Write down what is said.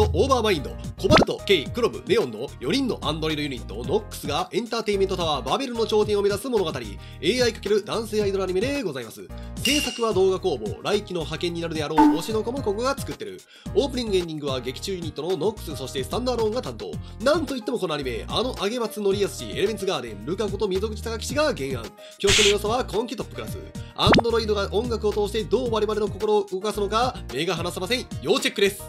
ド、オーバーマインド、コバルト、ケイ、クロム、ネオンの4人のアンドロイドユニット、ノックスがエンターテインメントタワーバベルの頂点を目指す物語、AI× 男性アイドルアニメでございます。制作は動画工房、来期の覇権になるであろう推しの子もここが作ってる。オープニングエンディングは劇中ユニットのノックス、そしてスタンドアローンが担当。なんといってもこのアニメ、あの上松範康氏、エレメンツガーデン、ルカこと溝口貴氏が原案。曲の良さは今期トップクラス。アンドロイドが音楽を通してどう我々の心を動かすのか、目が離せません。要チェックです。